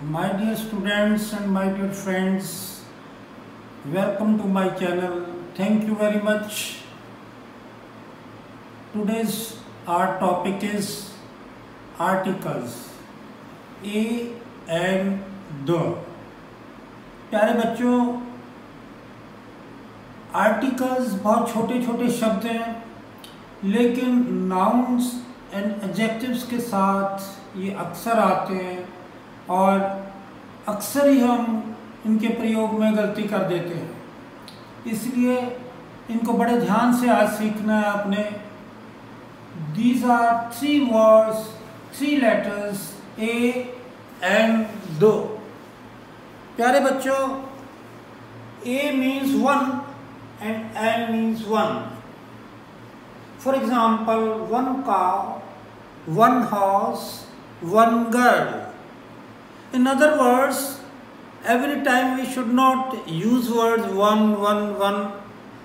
My dear students and my dear friends, welcome to my channel. Thank you very much. Today's our topic is articles a and the. प्यारे बच्चों articles बहुत छोटे छोटे शब्द हैं लेकिन नाउन्स एंड एडजेक्टिव्स के साथ ये अक्सर आते हैं और अक्सर ही हम इनके प्रयोग में गलती कर देते हैं। इसलिए इनको बड़े ध्यान से आज सीखना है आपने। These are three words three letters a and दो प्यारे बच्चों a means one and an means one for example one cow one horse one girl In other words, every time we should not use words one, one, one.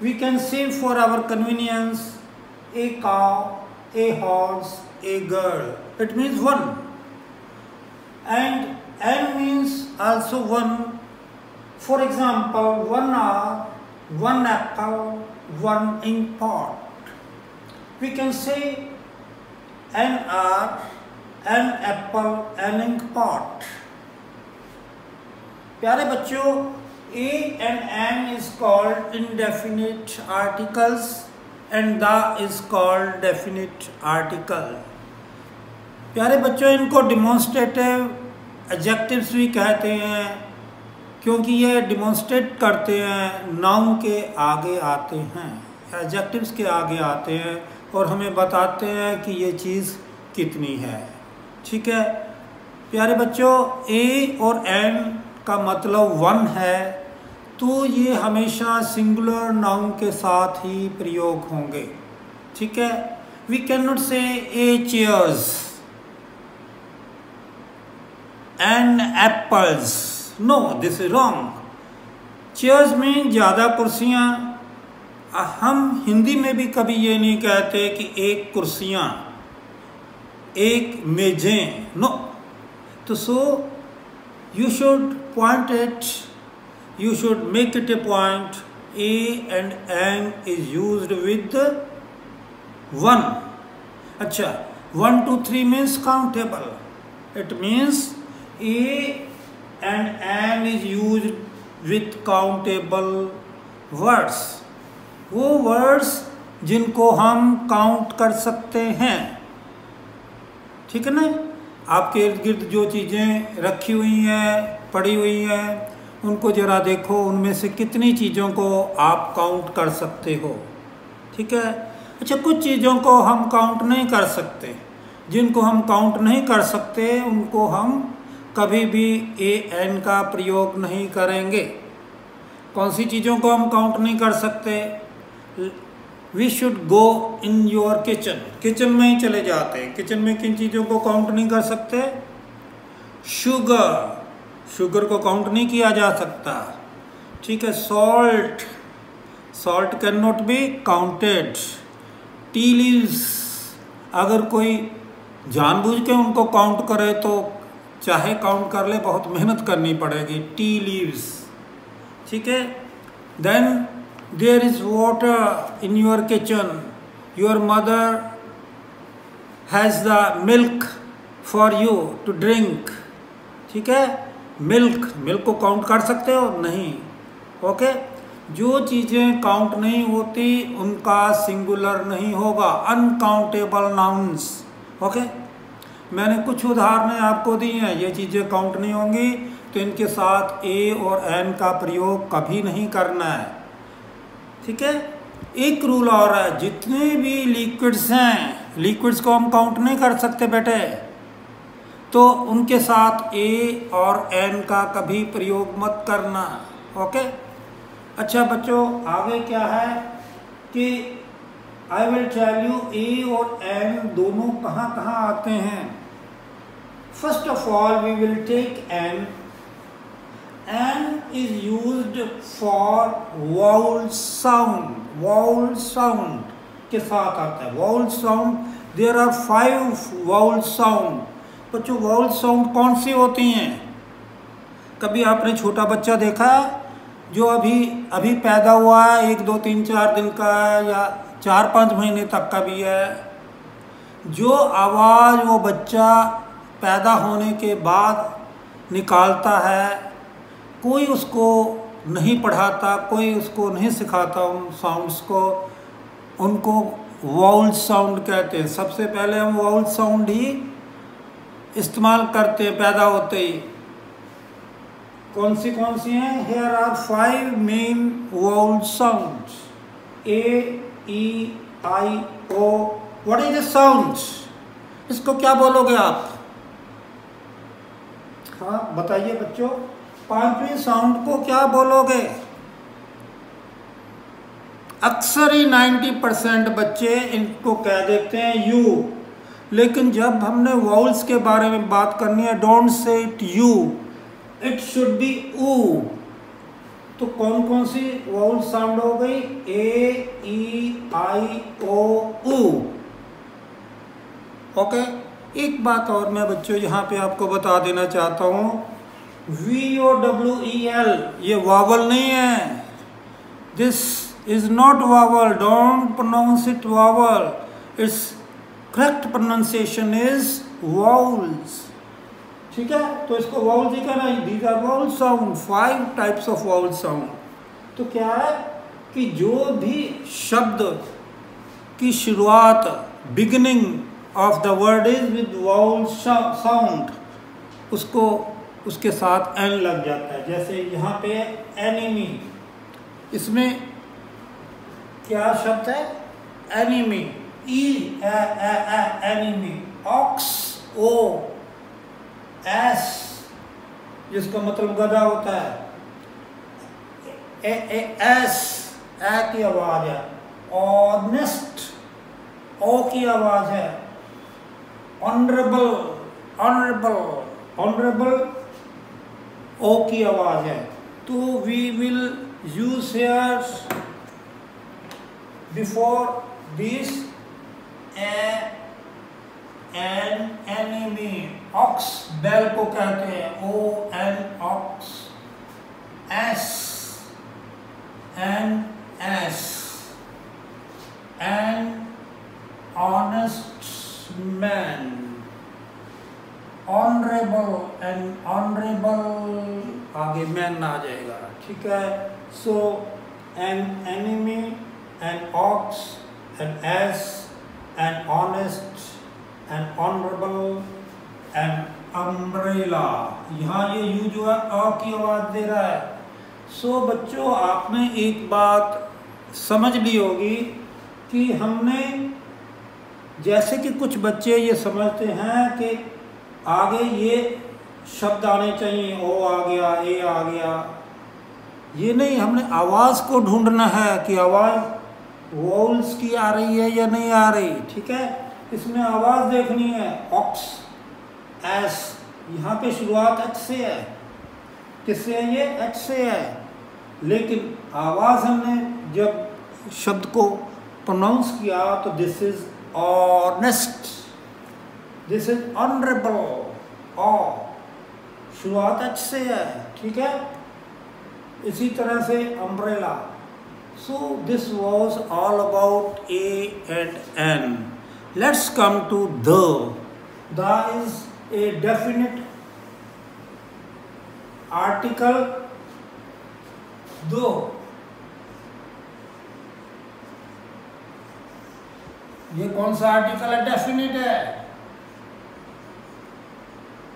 We can say for our convenience a cow, a horse, a girl. It means one. And n means also one. For example, one hour, one apple, one ink pot. We can say an hour, an apple, an ink pot. प्यारे बच्चों a and an is called indefinite articles and the is called definite article प्यारे बच्चों, इनको demonstrative adjectives भी कहते हैं, क्योंकि ये डिमॉन्स्ट्रेट करते हैं नाउन के आगे आते हैं एडजेक्टिव्स के आगे आते हैं, और हमें बताते हैं कि ये चीज़ कितनी है। ठीक है? प्यारे बच्चों ए और एन का मतलब वन है तो ये हमेशा सिंगुलर नाउन के साथ ही प्रयोग होंगे। ठीक है? We can not say a chairs and apples no this is wrong chairs में ज़्यादा कुर्सियाँ। हम हिंदी में भी कभी ये नहीं कहते कि एक कुर्सियाँ, एक मेजें। नो तो so you should point it you should make it a point a and n is used with 1 acha 1 2 3 means countable it means a and n is used with countable words वो words जिनको हम count कर सकते हैं ठीक है ना आपके इर्द गिर्द जो चीज़ें रखी हुई हैं, पड़ी हुई हैं, उनको ज़रा देखो, उनमें से कितनी चीज़ों को आप काउंट कर सकते हो। ठीक है? अच्छा कुछ चीज़ों को हम काउंट नहीं कर सकते। जिनको हम काउंट नहीं कर सकते, उनको हम कभी भी ए एन का प्रयोग नहीं करेंगे। कौन सी चीज़ों को हम काउंट नहीं कर सकते? We should go in your kitchen kitchen में ही चले जाते हैं। किचन में किन चीज़ों को काउंट नहीं कर सकते? शुगर शुगर को काउंट नहीं किया जा सकता। ठीक है salt salt can not be counted tea leaves अगर कोई जानबूझ के उनको काउंट करे तो चाहे काउंट कर ले, बहुत मेहनत करनी पड़ेगी। टी लीव्स ठीक है? Then there is water in your kitchen. Your mother has the milk for you to drink. ठीक है? मिल्क मिल्क को काउंट कर सकते हो? नहीं. ओके जो चीज़ें काउंट नहीं होती, उनका सिंगुलर नहीं होगा. अनकाउंटेबल नाउन्स ओके मैंने कुछ उदाहरणें आपको दी हैं। ये चीज़ें काउंट नहीं होंगी तो इनके साथ ए और एन का प्रयोग कभी नहीं करना है। ठीक है? एक रूल और है, जितने भी लिक्विड्स हैं लिक्विड्स को हम काउंट नहीं कर सकते बेटे। तो उनके साथ ए और एन का कभी प्रयोग मत करना ओके अच्छा बच्चों, आगे क्या है कि I will tell you a और एन दोनों कहाँ कहाँ आते हैं। First of all we will take an N is used for vowel sound. Vowel sound के साथ आता है vowel sound. There are five vowel sound. बच्चों, vowel sound कौन सी होती हैं कभी आपने छोटा बच्चा देखा जो अभी अभी पैदा हुआ है, एक, दो, तीन, चार दिन का है, या चार, पाँच महीने तक का भी है जो आवाज़ वो बच्चा पैदा होने के बाद निकालता है कोई उसको नहीं पढ़ाता, कोई उसको नहीं सिखाता उन साउंड्स को, उनको वाउल साउंड कहते हैं। सबसे पहले हम वाउल साउंड ही इस्तेमाल करते हैं पैदा होते ही। कौन सी कौन सी हैं here are five main vowel sound A E I O what is sound इसको क्या बोलोगे आप? हाँ बताइए बच्चों। पांचवी साउंड को क्या बोलोगे? अक्सर ही 90 परसेंट बच्चे इनको कह देते हैं यू लेकिन जब हमने वॉल्स के बारे में बात करनी है don't say it you it should be ऊ तो कौन कौन सी वॉल साउंड हो गई? ए ई आई ओ ऊ ओके एक बात और मैं बच्चों यहाँ पे आपको बता देना चाहता हूँ। V O W E L ये वावल नहीं है। This is not vowel don't pronounce it vowel it's correct pronunciation is vowels ठीक है? तो इसको वाउल्स ही कहना है। These are vowel sound five types of vowel sound तो क्या है कि जो भी शब्द की शुरुआत beginning of the word is with vowel sound उसको उसके साथ एन लग जाता है। जैसे यहाँ पे एनिमी इसमें क्या शब्द है? Enemy E A A A enemy ox O S जिसका मतलब गधा होता है। ए, ए, एस ए की आवाज़ है। और नेस्ट ओ की आवाज़ है। ऑनरेबल ऑनरेबल ऑनरेबल ओ की आवाज़ है। तो we will use here before this an enemy ox bell को कहते हैं। O an ox S an S an honest man honourable and honourable आगे मैन आ जाएगा ठीक है? So an enemy an ox an S an honest an honourable an umbrella यहाँ ये यू जो है अ की आवाज़ दे रहा है। सो so, बच्चों आपने एक बात समझ ली होगी कि हमने जैसे कि कुछ बच्चे ये समझते हैं कि आगे ये शब्द आने चाहिए ओ आ गया ए आ गया। ये नहीं, हमने आवाज़ को ढूंढना है कि आवाज़ वोल्स की आ रही है या नहीं आ रही, ठीक है? इसमें आवाज़ देखनी है ऑक्स एस यहाँ पे शुरुआत एच से है। किससे है ये? एच से है। लेकिन आवाज़ हमने जब शब्द को प्रोनाउंस किया तो this is honest this is honourable और शुरुआत अच्छे से है, ठीक है? इसी तरह से umbrella so this was all about a and an let's come to the the is a definite article दो ये कौन सा आर्टिकल है? डेफिनेट है.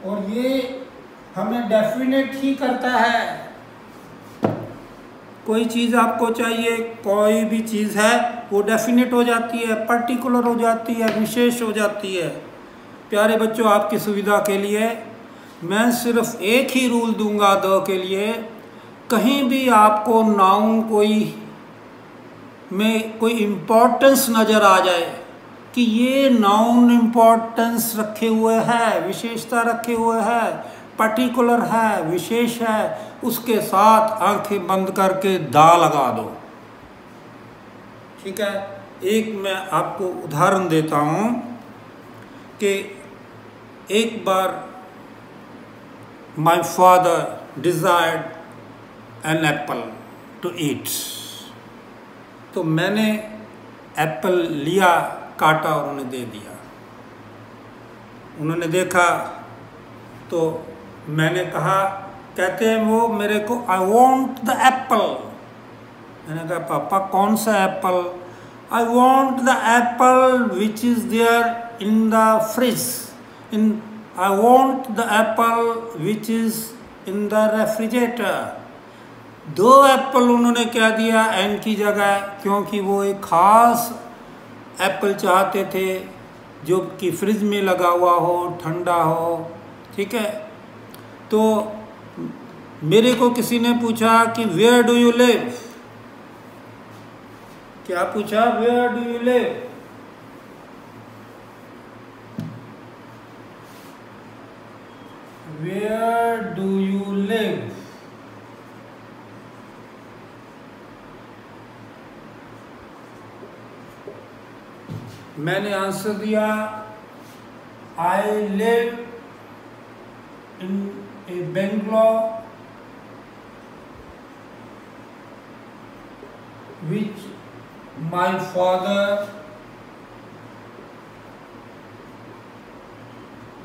और ये हमें डेफिनेट ही करता है. कोई चीज़ आपको चाहिए, कोई भी चीज़ है, वो डेफिनेट हो जाती है पर्टिकुलर हो जाती है, विशेष हो जाती है। प्यारे बच्चों, आपकी सुविधा के लिए मैं सिर्फ़ एक ही रूल दूँगा दो के लिए। कहीं भी आपको नाउन कोई में कोई इम्पोर्टेंस नज़र आ जाए कि ये नाउन इम्पोर्टेंस रखे हुए है, विशेषता रखे हुए है पर्टिकुलर है, विशेष है, उसके साथ आँखें बंद करके दा लगा दो। ठीक है? एक मैं आपको उदाहरण देता हूँ कि एक बार my father desired an apple to eat तो मैंने एप्पल लिया, काटा और उन्हें दे दिया। उन्होंने देखा तो मैंने कहा, कहते हैं वो मेरे को आई वॉन्ट द एप्पल मैंने कहा, पापा, कौन सा apple I want the apple which is there in the fridge in I want the apple which is in the refrigerator दो एप्पल उन्होंने क्या दिया एन की जगह, क्योंकि वो एक ख़ास एप्पल चाहते थे, जो कि फ्रिज में लगा हुआ हो, ठंडा हो, ठीक है? तो मेरे को किसी ने पूछा कि वेयर डू यू लिव क्या पूछा where do you live where do you live मैंने आंसर दिया I live a which my father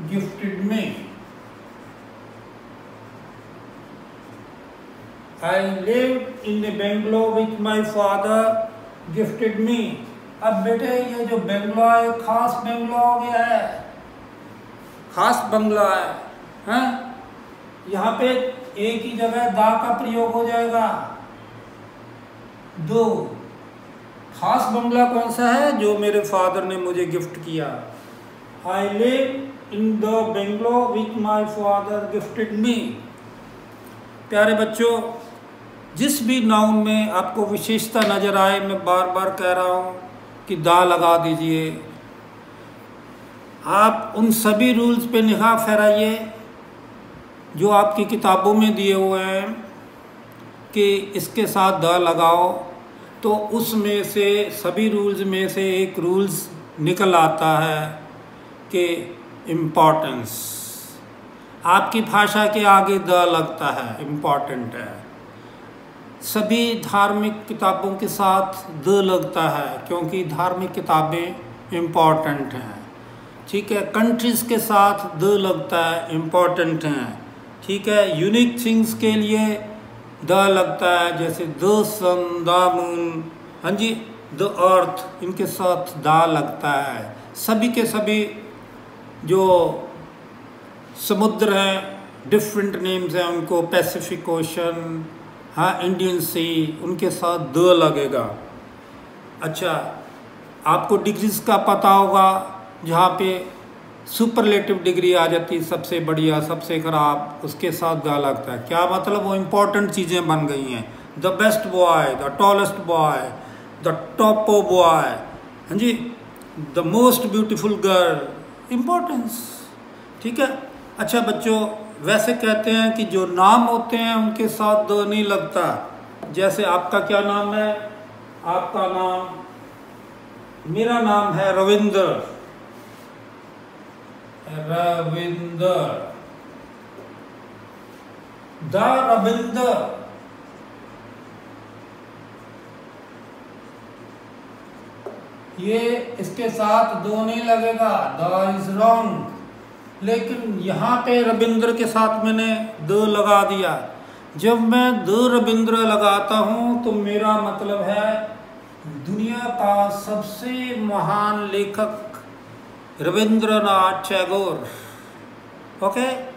gifted me. I lived in the Bangalore which my father gifted me. अब बेटे ये जो बंगला है खास बंगला हो गया है खास बंगला है हैं यहाँ पे एक ही जगह दा का प्रयोग हो जाएगा। दो, खास बंगला कौन सा है जो मेरे फादर ने मुझे गिफ्ट किया? I live in the Bangalore which my father gifted me प्यारे बच्चों, जिस भी नाउन में आपको विशेषता नज़र आए, मैं बार बार कह रहा हूँ कि दा लगा दीजिए। आप उन सभी रूल्स पे निगाह फहराइए। जो आपकी किताबों में दिए हुए हैं कि इसके साथ द लगाओ तो उसमें से, सभी रूल्स में से एक रूल्स निकल आता है कि इम्पोर्टेंस आपकी भाषा के आगे द लगता है इंपॉर्टेंट है। सभी धार्मिक किताबों के साथ द लगता है, क्योंकि धार्मिक किताबें इंपॉर्टेंट हैं। ठीक है कंट्रीज़ के साथ द लगता है इंपॉर्टेंट हैं। ठीक है यूनिक थिंग्स के लिए द लगता है, जैसे द सन, द मून हाँ जी, द अर्थ, इनके साथ दा लगता है। सभी के सभी जो समुद्र हैं डिफरेंट नेम्स हैं उनको पैसिफिक ओशन हाँ इंडियन सी उनके साथ द लगेगा। अच्छा आपको डिग्रीज का पता होगा, जहाँ पे सुपरलेटिव डिग्री आ जाती, सबसे बढ़िया, सबसे ख़राब, उसके साथ गा लगता है। क्या मतलब? वो इम्पोर्टेंट चीज़ें बन गई हैं। The best boy the tallest boy the top boy हाँ जी? The most beautiful girl importance ठीक है? अच्छा बच्चों, वैसे कहते हैं कि जो नाम होते हैं, उनके साथ दो नहीं लगता। जैसे आपका क्या नाम है? आपका नाम, मेरा नाम है रविंद्र। रविंदर द रविंदर ये इसके साथ दो नहीं लगेगा। द इज़ रॉन्ग लेकिन यहाँ पे रविंद्र के साथ मैंने दो लगा दिया। जब मैं दो रविंद्र लगाता हूँ तो मेरा मतलब है दुनिया का सबसे महान लेखक Rabindranath Tagore. Okay?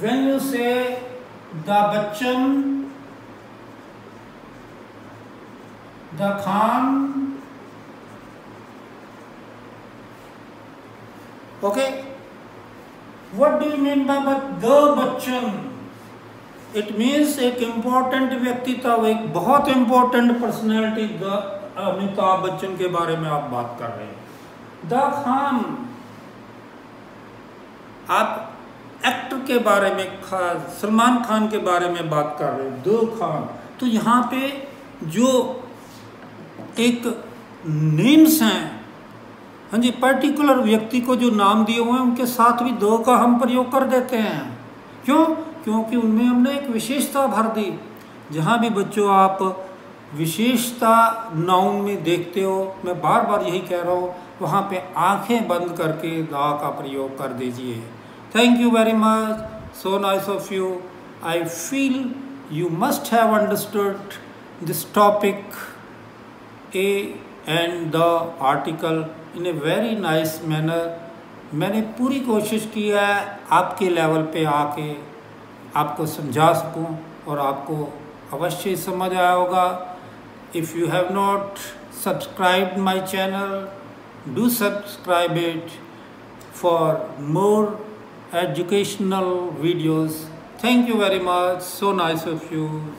When you say the Bachchan, the Khan, okay? What do you mean by the Bachchan? It means एक इंपॉर्टेंट व्यक्ति था एक बहुत इम्पोर्टेंट पर्सनैलिटी अमिताभ बच्चन के बारे में आप बात कर रहे हैं द आप एक्टर के बारे में सलमान खान के बारे में बात कर रहे हैं, दो खान तो यहाँ पे जो एक नेम्स हैं हाँ जी पर्टिकुलर व्यक्ति को जो नाम दिए हुए हैं, उनके साथ भी दो का हम प्रयोग कर देते हैं। क्यों? क्योंकि उनमें हमने एक विशेषता भर दी। जहाँ भी बच्चों, आप विशेषता नाउन में देखते हो, मैं बार बार यही कह रहा हूँ वहाँ पे आँखें बंद करके दा का प्रयोग कर दीजिए। Thank you very much so nice of you I feel you must have understood this topic a and the article in a very nice manner मैंने पूरी कोशिश की है आपके लेवल पे आके आपको समझा सकूँ और आपको अवश्य समझ आया होगा। If you have not subscribe my channel do subscribe it for more educational videos. Thank you very much. So nice of you.